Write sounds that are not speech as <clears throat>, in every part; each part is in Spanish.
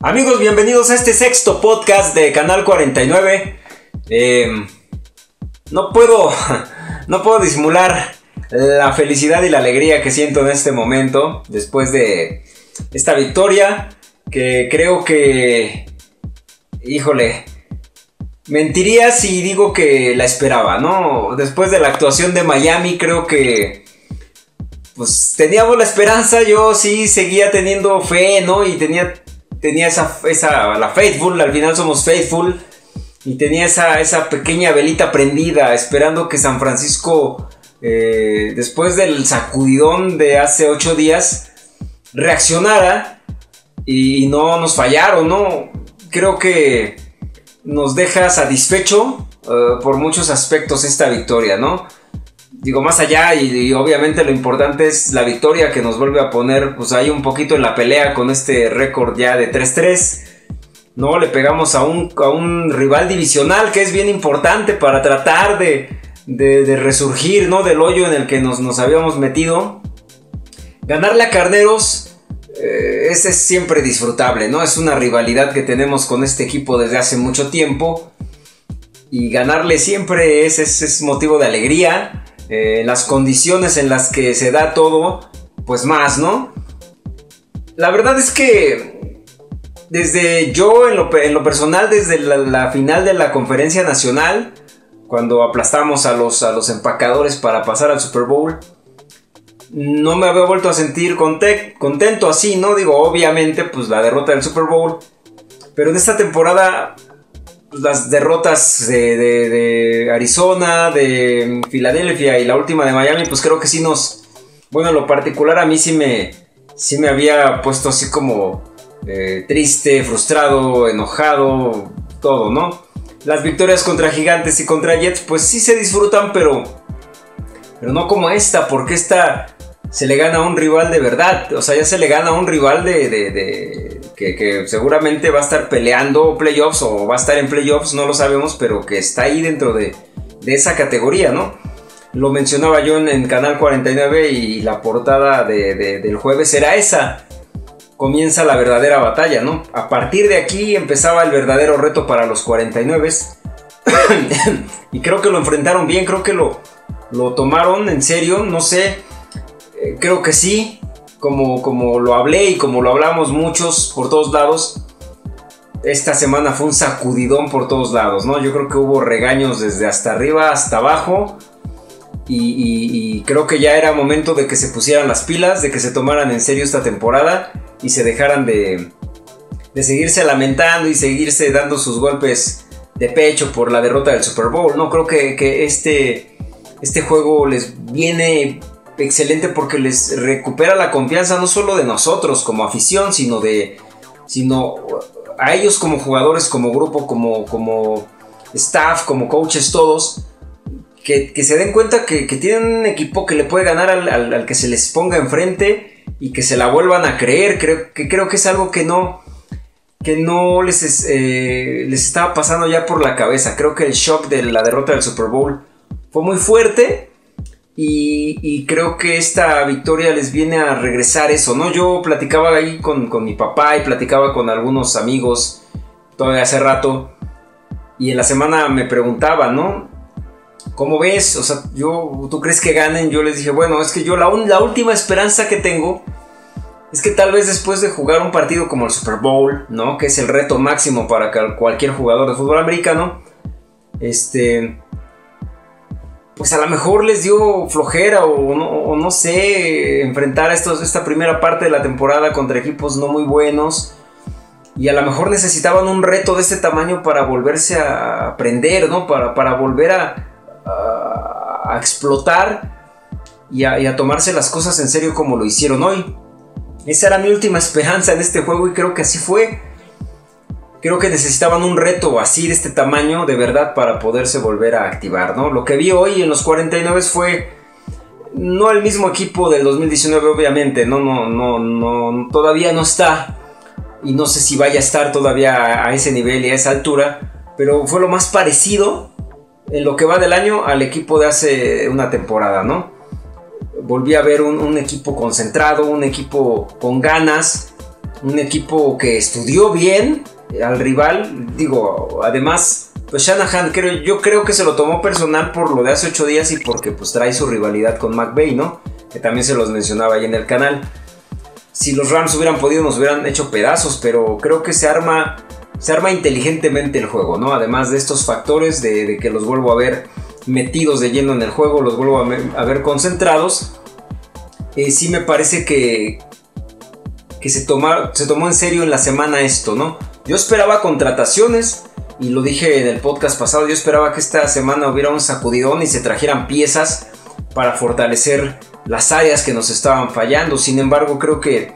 Amigos, bienvenidos a este sexto podcast de Canal 49. Em, no puedo, <laughs> no puedo disimular la felicidad y la alegría que siento en este momento después de esta victoria que creo que, híjole, mentiría si digo que la esperaba, ¿no? Después de la actuación de Miami creo que pues teníamos la esperanza, yo sí seguía teniendo fe, ¿no? Y tenía tenía esa, esa, la faithful, al final somos faithful, y tenía esa, esa pequeña velita prendida, esperando que San Francisco, eh, después del sacudidón de hace ocho días, reaccionara y no nos fallaron, ¿no? Creo que nos deja satisfecho eh, por muchos aspectos esta victoria, ¿no? Digo, más allá y, obviamente lo importante es la victoria que nos vuelve a poner pues ahí un poquito en la pelea con este récord ya de 3-3. ¿no? Le pegamos a un, a un rival divisional que es bien importante para tratar de, de, resurgir, ¿no? Del hoyo en el que nos, nos habíamos metido. Ganarle a Carneros eh, es, siempre disfrutable, ¿no? Es una rivalidad que tenemos con este equipo desde hace mucho tiempo. Y ganarle siempre es, es motivo de alegría. Eh, las condiciones en las que se da todo, pues más, ¿no? La verdad es que desde yo en lo, personal, desde la, final de la conferencia nacional, cuando aplastamos a los, a los empacadores para pasar al Super Bowl, no me había vuelto a sentir contento así, ¿no? Digo, obviamente, pues la derrota del Super Bowl. Pero en esta temporada las derrotas de, Arizona, de Filadelfia y la última de Miami, pues creo que sí nos... Bueno, en lo particular a mí sí me, sí me había puesto así como eh, triste, frustrado, enojado, todo, ¿no? Las victorias contra Gigantes y contra Jets, pues sí se disfrutan, pero, pero no como esta, porque esta se le gana a un rival de verdad. O sea, ya se le gana a un rival de, que, seguramente va a estar peleando playoffs o va a estar en playoffs, no lo sabemos, pero que está ahí dentro de, esa categoría, ¿no? Lo mencionaba yo en, Canal 49 y la portada del jueves era esa. Comienza la verdadera batalla, ¿no? A partir de aquí empezaba el verdadero reto para los 49. <coughs> y creo que lo enfrentaron bien, creo que lo, lo tomaron en serio, no sé eh, creo que sí, como, como lo hablé y como lo hablamos muchos por todos lados, esta semana fue un sacudidón por todos lados, ¿no? Yo creo que hubo regaños desde hasta arriba hasta abajo. Y, creo que ya era momento de que se pusieran las pilas, de que se tomaran en serio esta temporada y se dejaran de, de seguirse lamentando y seguirse dando sus golpes de pecho por la derrota del Super Bowl. No creo que, que este, este juego les viene excelente porque les recupera la confianza no solo de nosotros como afición, sino de sino a ellos como jugadores, como grupo, como, como staff, como coaches, todos, que, se den cuenta que, tienen un equipo que le puede ganar al, que se les ponga enfrente y que se la vuelvan a creer. Creo que, creo que es algo que no, que no les, eh, les estaba pasando ya por la cabeza. Creo que el shock de la derrota del Super Bowl fue muy fuerte y, creo que esta victoria les viene a regresar eso, ¿no? Yo platicaba ahí con, mi papá y platicaba con algunos amigos todavía hace rato. Y en la semana me preguntaba, ¿no? ¿Cómo ves? O sea, yo, ¿tú crees que ganen? Yo les dije, bueno, es que yo la, la última esperanza que tengo es que tal vez después de jugar un partido como el Super Bowl, ¿no? Que es el reto máximo para cualquier jugador de fútbol americano, este pues a lo mejor les dio flojera o no, sé, enfrentar a estos, esta primera parte de la temporada contra equipos no muy buenos. Y a lo mejor necesitaban un reto de este tamaño para volverse a aprender, ¿no? Para, para volver a, a, explotar y a, y a tomarse las cosas en serio como lo hicieron hoy. Esa era mi última <laughs> esperanza en este juego y creo que así fue creo que necesitaban un reto así de este tamaño de verdad para poderse volver a activar, ¿no? Lo que vi hoy en los 49 fue no el mismo equipo del 2019 obviamente, no no no no todavía no está y no sé si vaya a estar todavía a ese nivel y a esa altura, pero fue lo más parecido en lo que va del año al equipo de hace una temporada, ¿no? Volví a ver un, un equipo concentrado, un equipo con ganas, un equipo que estudió bien al rival. Digo, además, pues Shanahan creo, yo creo que se lo tomó personal por lo de hace ocho días y porque pues trae su rivalidad con McVeigh, ¿no? Que también se los mencionaba ahí en el canal. Si los Rams hubieran podido nos hubieran hecho pedazos, pero creo que se arma, se arma inteligentemente el juego, ¿no? Además de estos factores de, que los vuelvo a ver metidos de lleno en el juego, los vuelvo a, ver concentrados. Eh, sí me parece que, que se, se tomó en serio en la semana esto, ¿no? Yo esperaba contrataciones, y lo dije en el podcast pasado, yo esperaba que esta semana hubiera un sacudidón y se trajeran piezas para fortalecer las áreas que nos estaban fallando. Sin embargo, creo que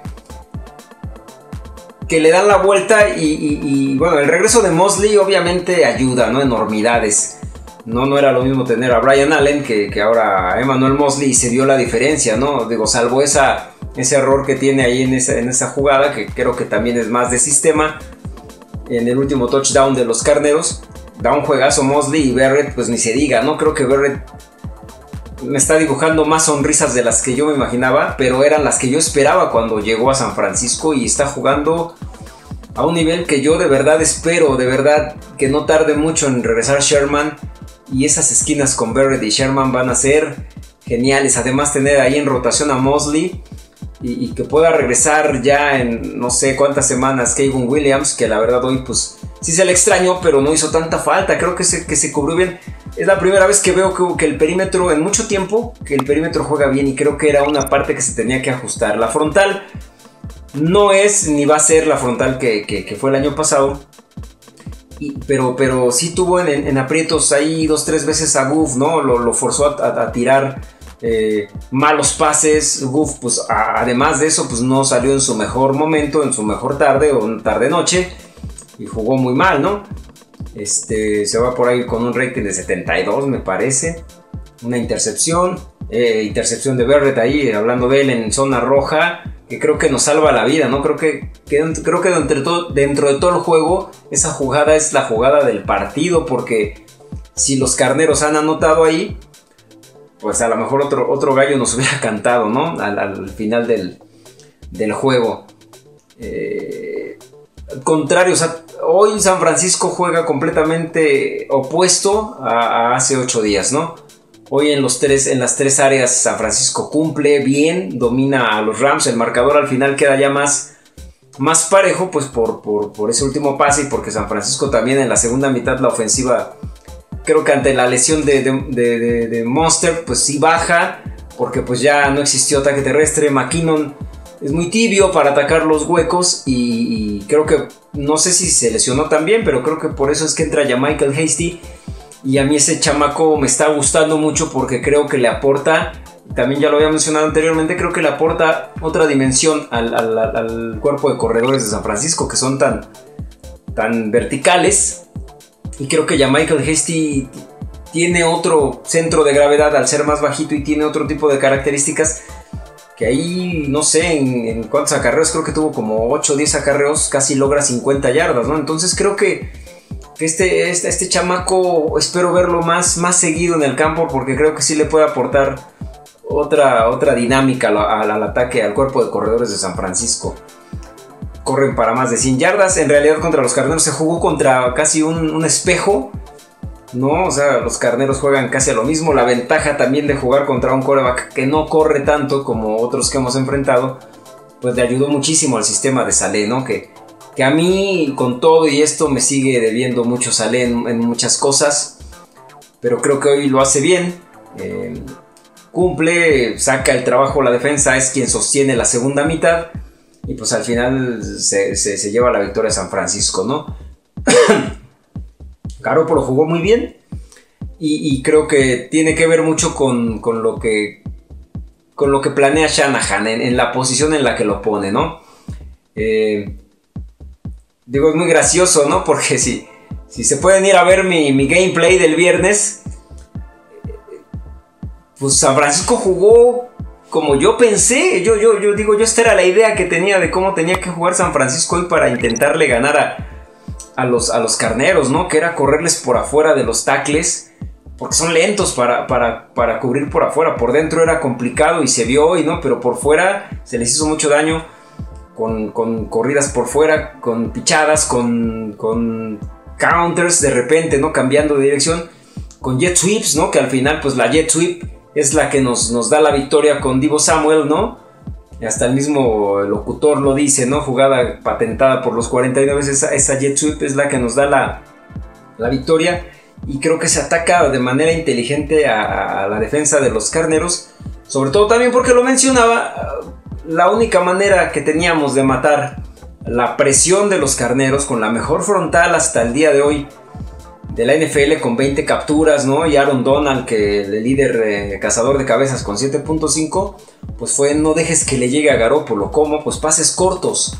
que le dan la vuelta y, bueno, el regreso de Mosley obviamente ayuda, ¿no? Enormidades. No, no era lo mismo tener a Brian Allen que, que ahora a Emmanuel Mosley y se dio la diferencia, ¿no? Digo, salvo esa, ese error que tiene ahí en esa, en esa jugada, que creo que también es más de sistema, en el último touchdown de los carneros, da un juegazo Mosley y Barrett, pues ni se diga, ¿no? Creo que Barrett me está dibujando más sonrisas de las que yo me imaginaba, pero eran las que yo esperaba cuando llegó a San Francisco y está jugando a un nivel que yo de verdad espero, de verdad que no tarde mucho en regresar Sherman y esas esquinas con Barrett y Sherman van a ser geniales. Además tener ahí en rotación a Mosley y, que pueda regresar ya en no sé cuántas semanas Kevin Williams, que la verdad hoy pues sí se le extrañó, pero no hizo tanta falta, creo que se, que se cubrió bien. Es la primera vez que veo que, el perímetro, en mucho tiempo, que el perímetro juega bien y creo que era una parte que se tenía que ajustar. La frontal no es ni va a ser la frontal que, fue el año pasado, pero, pero sí tuvo en, aprietos ahí dos, tres veces a Goof, ¿no? Lo, forzó a tirar eh, malos pases. Goof, pues además de eso, pues no salió en su mejor momento, en su mejor tarde o tarde-noche. Y jugó muy mal, ¿no? Este, se va por ahí con un rating de 72, me parece. Una intercepción. Eh, intercepción de Barrett ahí, hablando de él en zona roja. Que creo que nos salva la vida, ¿no? Creo que, creo que dentro, dentro de todo el juego, esa jugada es la jugada del partido. Porque si los carneros han anotado ahí, pues a lo mejor otro, otro gallo nos <laughs> hubiera cantado, ¿no? Al, final del, juego. Eh, contrario, o sea, hoy San Francisco juega completamente opuesto a, hace ocho días, ¿no? Hoy en, los tres, en las tres áreas San Francisco cumple bien, domina a los Rams, el marcador al final queda ya más, más parejo, pues por, por ese último pase y porque San Francisco también en la segunda mitad la ofensiva creo que ante la lesión de, Monster, pues sí baja, porque pues ya no existió ataque terrestre. McKinnon es muy tibio para atacar los huecos y, creo que, no sé si se lesionó también, pero creo que por eso es que entra ya Michael Hasty. Y a mí ese chamaco me está gustando mucho porque creo que le aporta, también ya lo había mencionado anteriormente, creo que le aporta otra dimensión al, al cuerpo de corredores de San Francisco que son tan, tan verticales y creo que ya Michael Hasty tiene otro centro de gravedad al ser más bajito y tiene otro tipo de características que ahí, no sé en, cuántos acarreos, creo que tuvo como 8 o 10 acarreos, casi logra 50 yardas, ¿no? Entonces creo que este, este, este, chamaco espero verlo más, más seguido en el campo porque creo que sí le puede aportar otra, otra dinámica al ataque, al cuerpo de corredores de San Francisco corren para más de 100 yardas. En realidad contra los carneros se jugó contra casi un, espejo. ¿no? O sea, los carneros juegan casi a lo mismo. La ventaja también de jugar contra un coreback que no corre tanto como otros que hemos enfrentado, pues le ayudó muchísimo al sistema de Salé, ¿no? Que, que a mí, con todo y esto, me sigue debiendo mucho Salé en, muchas cosas. Pero creo que hoy lo hace bien. Eh, cumple, saca el trabajo la defensa, es quien sostiene la segunda mitad. Y pues al final se, lleva la victoria San Francisco, ¿no? <clears throat> Garoppolo jugó muy bien. Y, creo que tiene que ver mucho con, lo que con lo que planea Shanahan en, la posición en la que lo pone, ¿no? Eh, digo, es muy gracioso, ¿no? <laughs> Porque si, si se pueden ir a ver mi, mi gameplay del viernes, pues San Francisco jugó como yo pensé, yo, yo, yo digo, yo esta era la idea que tenía de cómo tenía que jugar San Francisco hoy para intentarle ganar a, los, a los carneros, ¿no? Que era correrles por afuera de los tacles, porque son lentos para, para, para cubrir por afuera. Por dentro era complicado y se vio hoy, ¿no? Pero por fuera se les hizo mucho daño con, corridas por fuera, con pichadas, con, con counters de repente, ¿no? Cambiando de dirección, con jet sweeps, ¿no? Que al final, pues la jet sweep es la que nos, nos da la victoria con Divo Samuel, ¿no? hasta el mismo locutor lo dice, ¿no? Jugada patentada por los 49, esa, esa jet sweep es la que nos da la, la victoria y creo que se ataca de manera inteligente a, la defensa de los carneros, sobre todo también porque lo mencionaba, la única manera que teníamos de matar la presión de los carneros con la mejor frontal hasta el día de hoy de la NFL con 20 capturas, ¿no? Y Aaron Donald, que el líder eh, cazador de cabezas con 7.5, pues fue no dejes que le llegue a Garópolo. ¿Cómo? Pues pases cortos,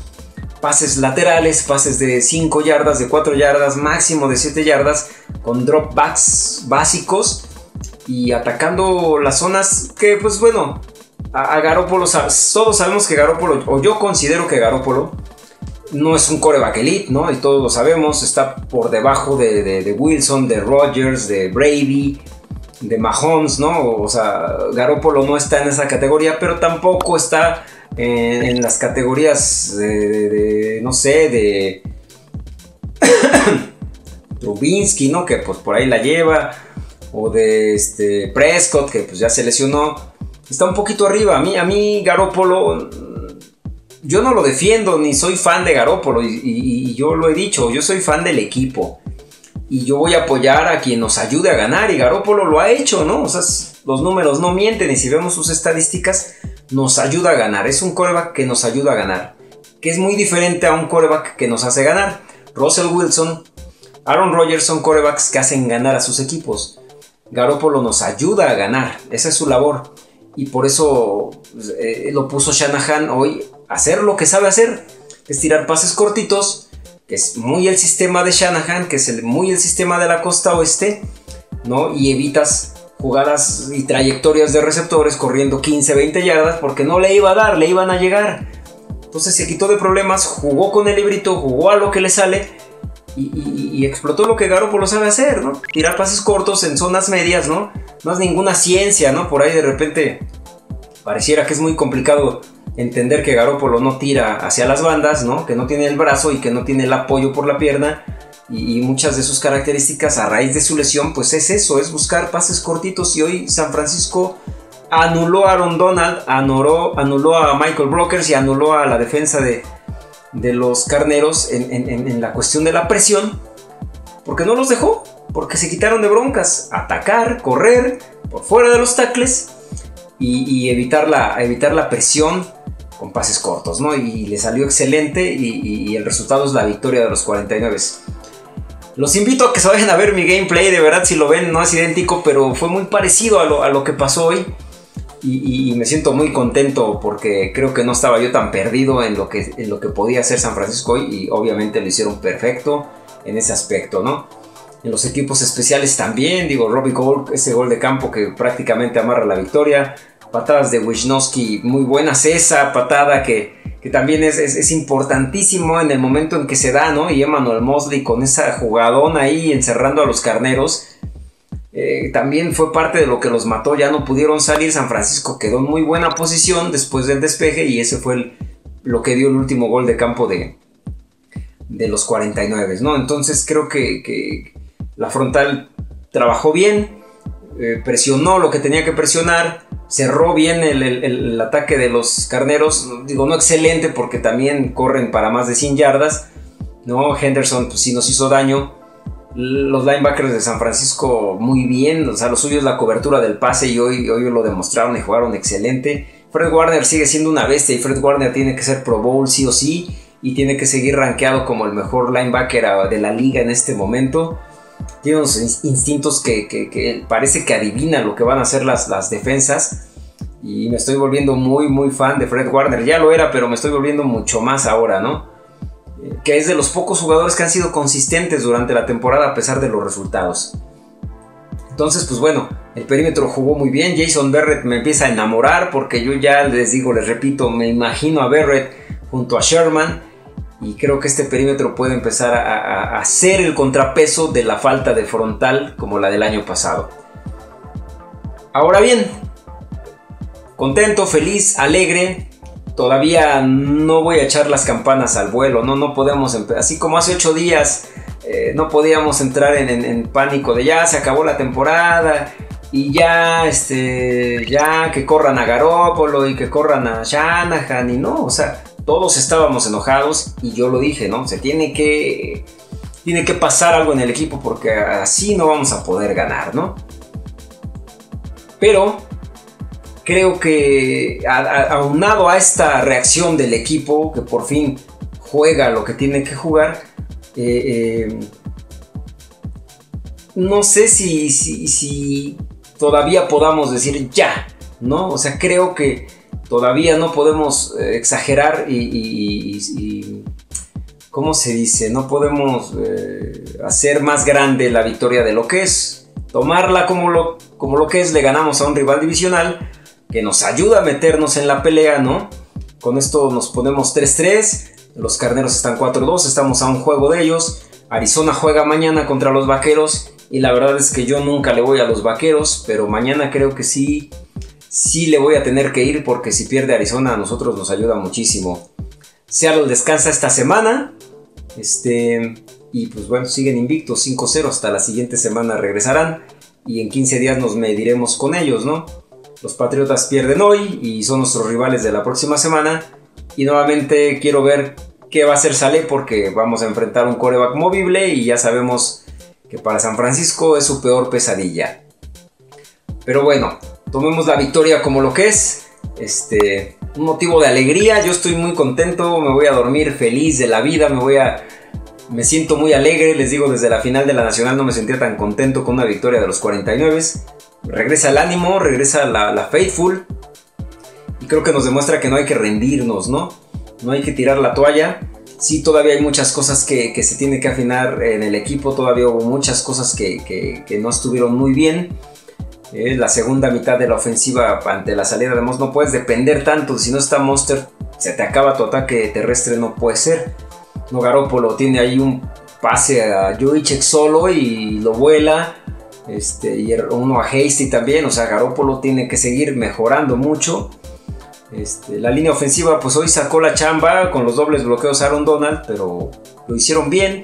pases laterales, pases de 5 yardas, de 4 yardas, máximo de 7 yardas, con dropbacks básicos y atacando las zonas que, pues bueno, a, a Garópolo, todos sabemos que Garópolo, o yo considero que Garópolo, no es un coreback elite, ¿no? Y todos lo sabemos, está por debajo de, Wilson, de Rogers, de Brady, de Mahomes, ¿no? O sea, Garoppolo no está en esa categoría, pero tampoco está en, las categorías de, no sé, de <coughs> Trubinsky, ¿no? Que pues por ahí la lleva, o de este Prescott, que pues ya se lesionó. Está un poquito arriba. A mí, a mí Garoppolo yo no lo defiendo ni soy fan de Garópolo y, yo lo he dicho, yo soy fan del equipo y yo voy a apoyar a quien nos ayude a ganar y Garópolo lo ha hecho, ¿no? O sea, los números no mienten y si vemos sus estadísticas nos ayuda a ganar, es un coreback que nos ayuda a ganar, que es muy diferente a un coreback que nos hace ganar. Russell Wilson, Aaron Rodgers son corebacks que hacen ganar a sus equipos. Garópolo nos ayuda a ganar, esa es su labor y por eso pues, eh, lo puso Shanahan hoy hacer lo que sabe hacer, es tirar pases cortitos, que es muy el sistema de Shanahan, que es muy el sistema de la costa oeste, ¿no? Y evitas jugadas y trayectorias de receptores corriendo 15, 20 yardas porque no le iba a dar, le iban a llegar. Entonces se quitó de problemas, jugó con el librito, jugó a lo que le sale y, explotó lo que Garoppolo sabe hacer, ¿no? Tirar pases cortos en zonas medias, ¿no? No es ninguna ciencia, ¿no? Por ahí de repente pareciera que es muy complicado entender que Garópolo no tira hacia las bandas, ¿no? Que no tiene el brazo y que no tiene el apoyo por la pierna. Y, muchas de sus características a raíz de su lesión, pues es eso, es buscar pases cortitos. Y hoy San Francisco anuló a Aaron Donald, anuló, anuló a Michael Brokers y anuló a la defensa de, de los carneros en, la cuestión de la presión. Porque no los dejó, porque se quitaron de broncas. Atacar, correr por fuera de los tacles y, evitar, la, evitar la presión con pases cortos, ¿no? Y le salió excelente y, el resultado es la victoria de los 49. Los invito a que se vayan a ver mi gameplay, de verdad si lo ven no es idéntico, pero fue muy parecido a lo, que pasó hoy. Y, me siento muy contento porque creo que no estaba yo tan perdido en lo que, en lo que podía hacer San Francisco hoy y obviamente lo hicieron perfecto en ese aspecto, ¿no? En los equipos especiales también, digo, Robbie Gold, ese gol de campo que prácticamente amarra la victoria patadas de Wisnowski muy buenas, esa patada que, también es, importantísimo en el momento en que se da, ¿no? Y Emmanuel Mosley con esa jugadón ahí encerrando a los carneros, eh, también fue parte de lo que los mató, ya no pudieron salir, San Francisco quedó en muy buena posición después del despeje y ese fue lo que dio el último gol de campo de, de los 49, ¿no? Entonces creo que, que la frontal trabajó bien, eh, presionó lo que tenía que presionar, cerró bien el, ataque de los carneros, digo, no excelente porque también corren para más de 100 yardas, ¿no? Henderson pues sí nos hizo daño, los linebackers de San Francisco muy bien, o sea, lo suyo es la cobertura del pase y hoy, hoy lo demostraron y jugaron excelente. Fred Warner sigue siendo una bestia y Fred Warner tiene que ser Pro Bowl sí o sí y tiene que seguir rankeado como el mejor linebacker de la liga en este momento tiene unos instintos que, parece que adivina lo que van a hacer las, las defensas. Y me estoy volviendo muy, muy fan de Fred Warner. Ya lo era, pero me estoy volviendo mucho más ahora, ¿no? Eh, que es de los pocos jugadores que han sido consistentes durante la temporada a pesar de los resultados. Entonces, pues bueno, el perímetro jugó muy bien. Jason Barrett me empieza a enamorar porque yo ya les digo, les repito, me imagino a Barrett junto a Sherman y creo que este perímetro puede empezar a, a, ser el contrapeso de la falta de frontal como la del año pasado. Ahora bien, contento, feliz, alegre, todavía no voy a echar las campanas al vuelo, no, no podemos, así como hace ocho días eh, no podíamos entrar en, pánico de ya se acabó la temporada y ya, este, ya que corran a Garópolo y que corran a Shanahan y no, o sea, todos estábamos enojados y yo lo dije, ¿no? Se tiene que, tiene que pasar algo en el equipo porque así no vamos a poder ganar, ¿no? Pero creo que aunado a esta reacción del equipo que por fin juega lo que tiene que jugar, eh, eh, no sé si, si, todavía podamos decir ya, ¿no? O sea, creo que todavía no podemos eh, exagerar y, ¿cómo se dice? No podemos hacer más grande la victoria de lo que es. Tomarla como lo, como lo que es, le ganamos a un rival divisional que nos ayuda a meternos en la pelea, ¿no? Con esto nos ponemos 3-3, los carneros están 4-2, estamos a un juego de ellos. Arizona juega mañana contra los vaqueros y la verdad es que yo nunca le voy a los vaqueros, pero mañana creo que sí, sí le voy a tener que ir porque si pierde Arizona a nosotros nos ayuda muchísimo. Seattle descansa esta semana, este, y pues bueno, siguen invictos 5-0 hasta la siguiente semana regresarán y en 15 días nos mediremos con ellos, ¿no? Los Patriotas pierden hoy y son nuestros rivales de la próxima semana. Y nuevamente quiero ver qué va a hacer Sale porque vamos a enfrentar un coreback movible y ya sabemos que para San Francisco es su peor pesadilla. Pero bueno, tomemos la victoria como lo que es. Este, un motivo de alegría, yo estoy muy contento, me voy a dormir feliz de la vida, me voy a me siento muy alegre, les digo, desde la final de la Nacional no me sentía tan contento con una victoria de los 49 regresa el ánimo, regresa la, faithful. Y creo que nos demuestra que no hay que rendirnos, ¿no? No hay que tirar la toalla. Sí, todavía hay muchas cosas que, se tiene que afinar en el equipo. Todavía hubo muchas cosas que, no estuvieron muy bien. La segunda mitad de la ofensiva ante la salida de Moss no puedes depender tanto. Si no está Monster, se te acaba tu ataque terrestre, no puede ser. No Garópolo tiene ahí un pase a Joichek solo y lo vuela. Este, y uno a Hasty también, o sea, Garópolo tiene que seguir mejorando mucho. Este, la línea ofensiva, pues hoy sacó la chamba con los dobles bloqueos a Aaron Donald, pero lo hicieron bien.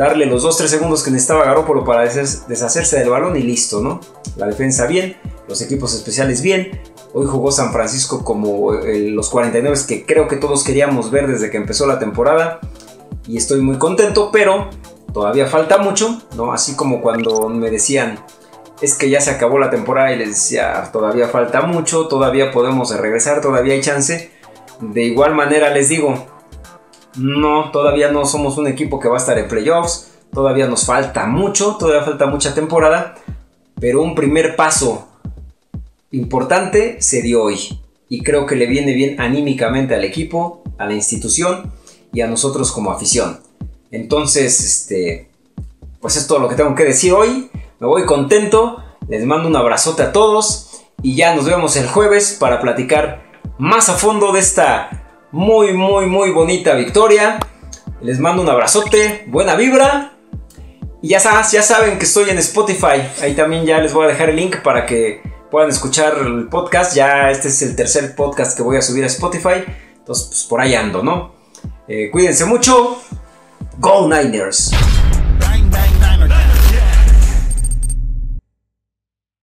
Darle los 2-3 segundos que necesitaba Garópolo para deshacerse del balón y listo, ¿no? La defensa bien, los equipos especiales bien. Hoy jugó San Francisco como eh, los 49 que creo que todos queríamos ver desde que empezó la temporada. Y estoy muy contento, pero todavía falta mucho, ¿no? Así como cuando me decían, es que ya se acabó la temporada y les decía, todavía falta mucho, todavía podemos regresar, todavía hay chance. De igual manera les digo, no, todavía no somos un equipo que va a estar en playoffs, todavía nos falta mucho, todavía falta mucha temporada, pero un primer paso importante se dio hoy y creo que le viene bien anímicamente al equipo, a la institución y a nosotros como afición. Entonces, este, pues es todo lo que tengo que decir hoy. Me voy contento. Les mando un abrazote a todos. Y ya nos vemos el jueves para platicar más a fondo de esta muy, muy, muy bonita victoria. Les mando un abrazote. Buena vibra. Y ya, ya saben que estoy en Spotify. Ahí también ya les voy a dejar el link para que puedan escuchar el podcast. Ya este es el tercer podcast que voy a subir a Spotify. Entonces, pues por ahí ando, ¿no? Eh, cuídense mucho. Go Niners!